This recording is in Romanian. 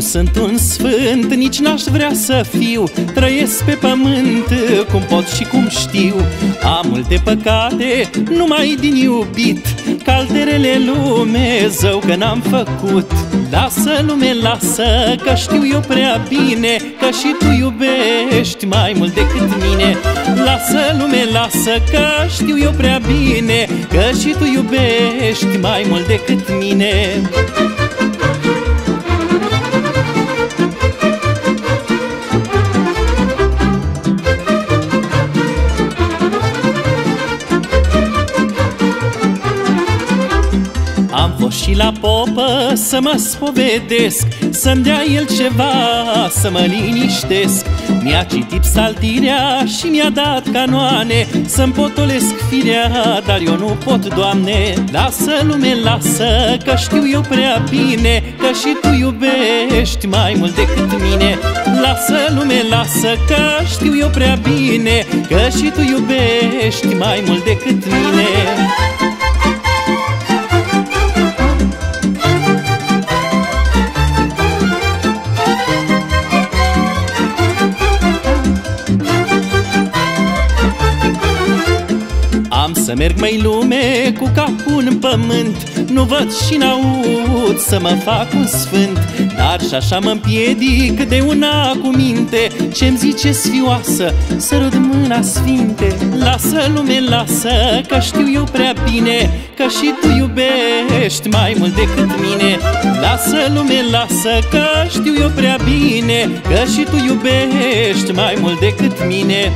sunt un sfânt, nici n-aș vrea să fiu. Trăiesc pe pământ cum pot și cum știu. Am multe păcate, numai din iubit. Calderele lume, zău că n-am făcut. Lasă lume, lasă, că știu eu prea bine Că și tu iubești mai mult decât mine. Lasă lume, lasă, că știu eu prea bine Că și tu iubești mai mult decât mine și la popă să mă spovedesc Să-mi dea el ceva să mă liniștesc. Mi-a citit saltirea și mi-a dat canoane Să-mi potolesc firea, dar eu nu pot, Doamne. Lasă lume, lasă, că știu eu prea bine Că și tu iubești mai mult decât mine. Lasă lume, lasă, că știu eu prea bine Că și tu iubești mai mult decât mine să merg mai lume cu capul în pământ Nu văd și n-aud să mă fac un sfânt. Dar și așa mă împiedic de una cu minte Ce-mi zice sfioasă să rud mâna sfinte. Lasă lume, lasă, că știu eu prea bine Că și tu iubești mai mult decât mine. Lasă lume, lasă, că știu eu prea bine Că și tu iubești mai mult decât mine